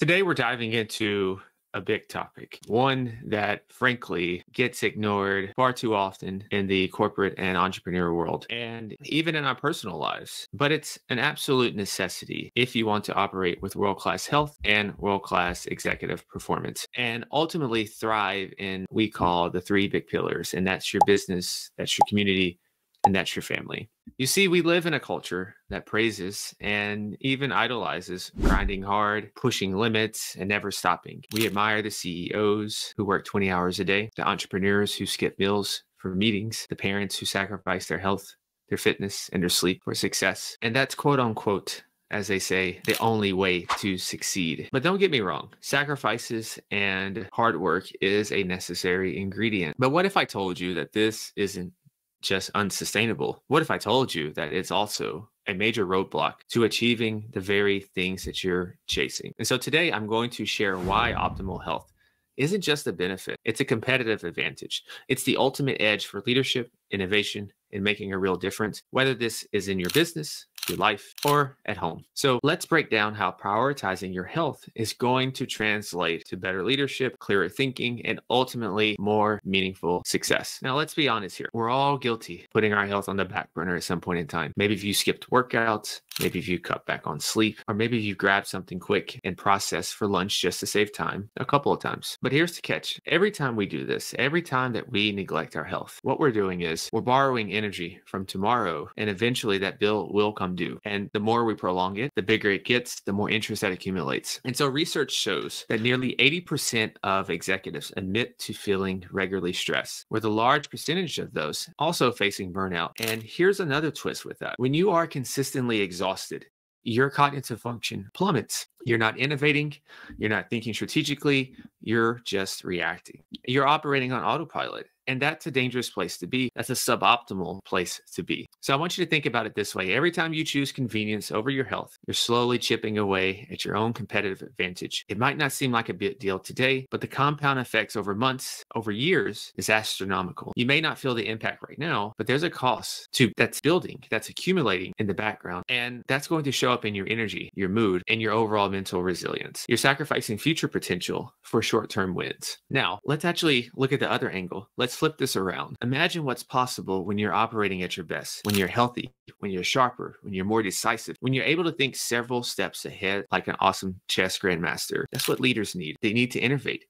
Today, we're diving into a big topic, one that frankly gets ignored far too often in the corporate and entrepreneur world, and even in our personal lives. But it's an absolute necessity if you want to operate with world class health and world class executive performance, and ultimately thrive in we call the three big pillars, and that's your business, that's your community, and that's your family. You see, we live in a culture that praises and even idolizes grinding hard, pushing limits, and never stopping. We admire the CEOs who work 20 hours a day, the entrepreneurs who skip meals for meetings, the parents who sacrifice their health, their fitness, and their sleep for success. And that's quote unquote as they say, the only way to succeed. But don't get me wrong, sacrifices and hard work is a necessary ingredient. But what if I told you that this isn't just unsustainable? What if I told you that it's also a major roadblock to achieving the very things that you're chasing? And so today I'm going to share why optimal health isn't just a benefit, it's a competitive advantage. It's the ultimate edge for leadership, innovation, and making a real difference, whether this is in your business, your life, or at home. So let's break down how prioritizing your health is going to translate to better leadership, clearer thinking, and ultimately more meaningful success. Now, let's be honest here. We're all guilty putting our health on the back burner at some point in time. Maybe if you skipped workouts, maybe if you cut back on sleep, or maybe if you grabbed something quick and processed for lunch just to save time a couple of times. But here's the catch every time we do this, every time that we neglect our health, what we're doing is we're borrowing energy from tomorrow, and eventually that bill will come due. And the more we prolong it, the bigger it gets, the more interest that accumulates. And so research shows that nearly 80% of executives admit to feeling regularly stressed, with a large percentage of those also facing burnout. And here's another twist with that when you are consistently exhausted, your cognitive function plummets. You're not innovating, you're not thinking strategically, you're just reacting. You're operating on autopilot. And that's a dangerous place to be. That's a suboptimal place to be. So I want you to think about it this way every time you choose convenience over your health, you're slowly chipping away at your own competitive advantage. It might not seem like a big deal today, but the compound effects over months, over years is astronomical. You may not feel the impact right now, but there's a cost to that's building, that's accumulating in the background. And that's going to show up in your energy, your mood, and your overall mental resilience. You're sacrificing future potential for short term wins. Now, let's actually look at the other angle. Let's flip this around. Imagine what's possible when you're operating at your best, when you're healthy, when you're sharper, when you're more decisive, when you're able to think several steps ahead like an awesome chess grandmaster. That's what leaders need. They need to innovate.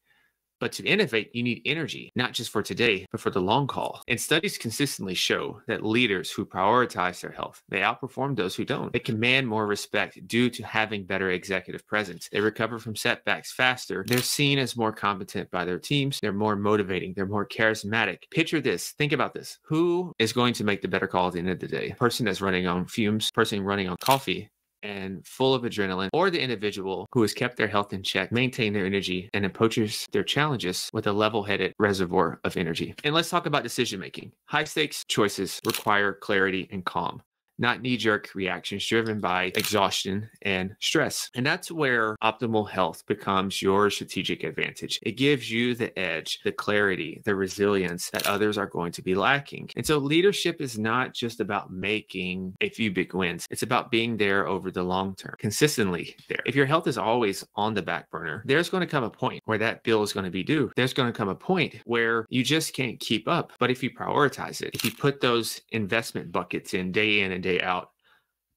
But to innovate, you need energy, not just for today, but for the long haul. And studies consistently show that leaders who prioritize their health, they outperform those who don't. They command more respect due to having better executive presence. They recover from setbacks faster. They're seen as more competent by their teams. They're more motivating. They're more charismatic. Picture this. Think about this. Who is going to make the better call at the end of the day? Person that's running on fumes, person running on coffee, and full of adrenaline, or the individual who has kept their health in check, maintain their energy, and approaches their challenges with a level headed reservoir of energy. And let's talk about decision making. High stakes choices require clarity and calm not knee jerk reactions driven by exhaustion and stress. And that's where optimal health becomes your strategic advantage. It gives you the edge, the clarity, the resilience that others are going to be lacking. And so leadership is not just about making a few big wins, it's about being there over the long term, consistently there. If your health is always on the back burner, there's going to come a point where that bill is going to be due. There's going to come a point where you just can't keep up. But if you prioritize it, if you put those investment buckets in day in and day day out,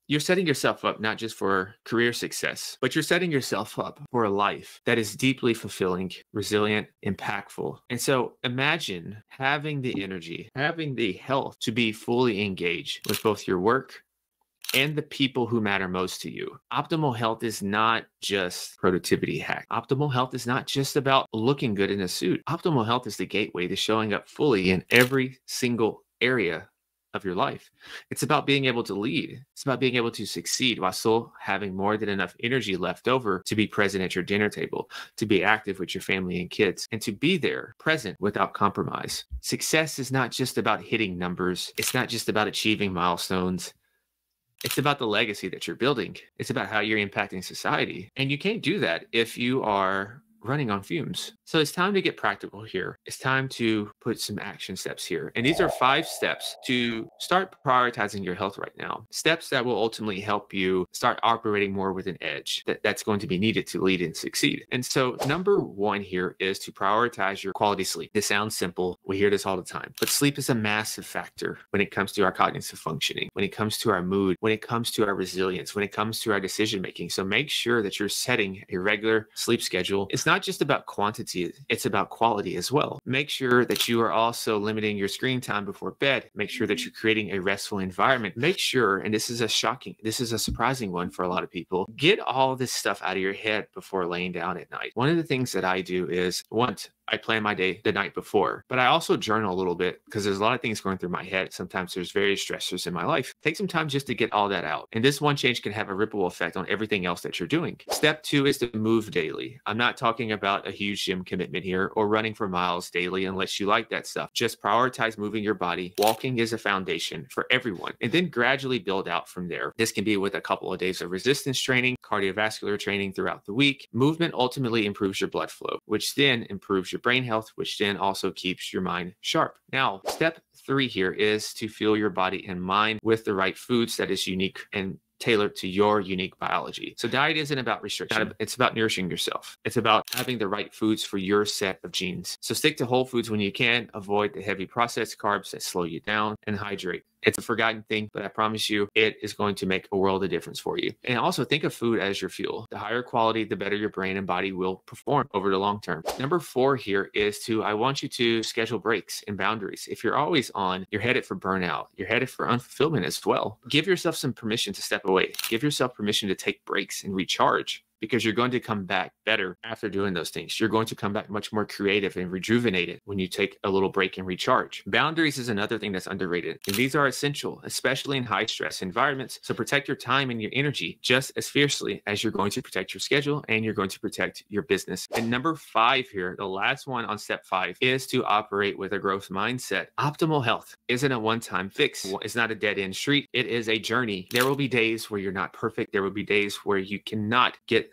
you're setting yourself up not just for career success, but you're setting yourself up for a life that is deeply fulfilling, resilient, impactful. And so imagine having the energy, having the health to be fully engaged with both your work and the people who matter most to you. Optimal health is not just productivity hack. Optimal health is not just about looking good in a suit. Optimal health is the gateway to showing up fully in every single area of your life. It's about being able to lead. It's about being able to succeed while still having more than enough energy left over to be present at your dinner table, to be active with your family and kids, and to be there present without compromise. Success is not just about hitting numbers, it's not just about achieving milestones. It's about the legacy that you're building. It's about how you're impacting society. And you can't do that if you are running on fumes. So it's time to get practical here. It's time to put some action steps here. And these are five steps to start prioritizing your health right now. Steps that will ultimately help you start operating more with an edge that, that's going to be needed to lead and succeed. And so, number one here is to prioritize your quality sleep. This sounds simple. We hear this all the time, but sleep is a massive factor when it comes to our cognitive functioning, when it comes to our mood, when it comes to our resilience, when it comes to our decision making. So, make sure that you're setting a regular sleep schedule. It's not just about quantity, it's about quality as well. Make sure that you are also limiting your screen time before bed. Make sure that mm-hmm. you're creating a restful environment. Make sure, and this is a shocking, this is a surprising one for a lot of people, get all this stuff out of your head before laying down at night. One of the things that I do is once I plan my day the night before, but I also journal a little bit because there's a lot of things going through my head. Sometimes there's various stressors in my life. Take some time just to get all that out. And this one change can have a ripple effect on everything else that you're doing. Step two is to move daily. I'm not talking about a huge gym commitment here or running for miles daily unless you like that stuff. Just prioritize moving your body. Walking is a foundation for everyone and then gradually build out from there. This can be with a couple of days of resistance training, cardiovascular training throughout the week. Movement ultimately improves your blood flow, which then improves your brain health, which then also keeps your mind sharp. Now, step three here is to fuel your body and mind with the right foods that is unique and tailored to your unique biology. So diet isn't about restriction. It's about nourishing yourself. It's about having the right foods for your set of genes. So stick to whole foods when you can, avoid the heavy processed carbs that slow you down and hydrate. It's a forgotten thing, but I promise you it is going to make a world of difference for you. And also think of food as your fuel. The higher quality, the better your brain and body will perform over the long term. Number four here is to I want you to schedule breaks and boundaries. If you're always on, you're headed for burnout, you're headed for unfulfillment as well. Give yourself some permission to step away. Give yourself permission to take breaks and recharge because you're going to come back better after doing those things. You're going to come back much more creative and rejuvenated when you take a little break and recharge. Boundaries is another thing that's underrated. And these are essential, especially in high stress environments. So protect your time and your energy just as fiercely as you're going to protect your schedule and you're going to protect your business. And number five here, the last one on step five is to operate with a growth mindset. Optimal health isn't a one time fix, it's not a dead end street. It is a journey. There will be days where you're not perfect. There will be days where you cannot get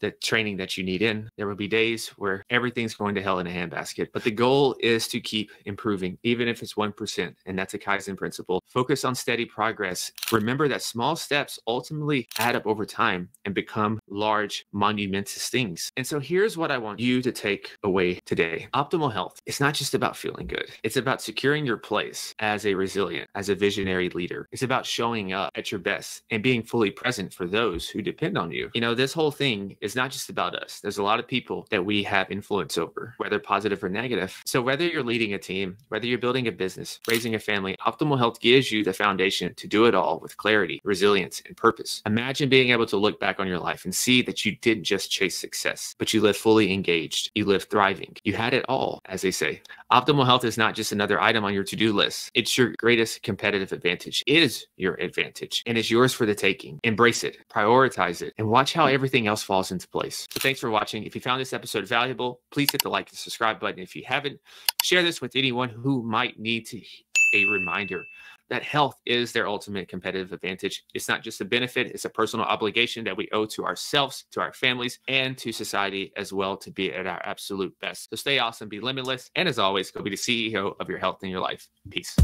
the training that you need in. There will be days where everything's going to hell in a handbasket, but the goal is to keep improving, even if it's 1%. And that's a Kaizen principle. Focus on steady progress. Remember that small steps ultimately add up over time and become large, monumentous things. And so here's what I want you to take away today optimal health. It's not just about feeling good, it's about securing your place as a resilient, as a visionary leader. It's about showing up at your best and being fully present for those who depend on you. You know, this whole thing is not just about us. There's a lot of people that we have influence over, whether positive or negative. So whether you're leading a team, whether you're building a business, raising a family, optimal health gives you the foundation to do it all with clarity, resilience, and purpose. Imagine being able to look back on your life and see that you didn't just chase success, but you lived fully engaged. You lived thriving. You had it all, as they say. Optimal health is not just another item on your to-do list. It's your greatest competitive advantage. It is your advantage and it's yours for the taking. Embrace it, prioritize it, and watch how everything else falls into place. So thanks for watching. If you found this episode valuable, please hit the like and subscribe button. If you haven't, share this with anyone who might need to a reminder that health is their ultimate competitive advantage. It's not just a benefit, it's a personal obligation that we owe to ourselves, to our families, and to society as well to be at our absolute best. So stay awesome, be limitless, and as always, go be the CEO of your health and your life. Peace.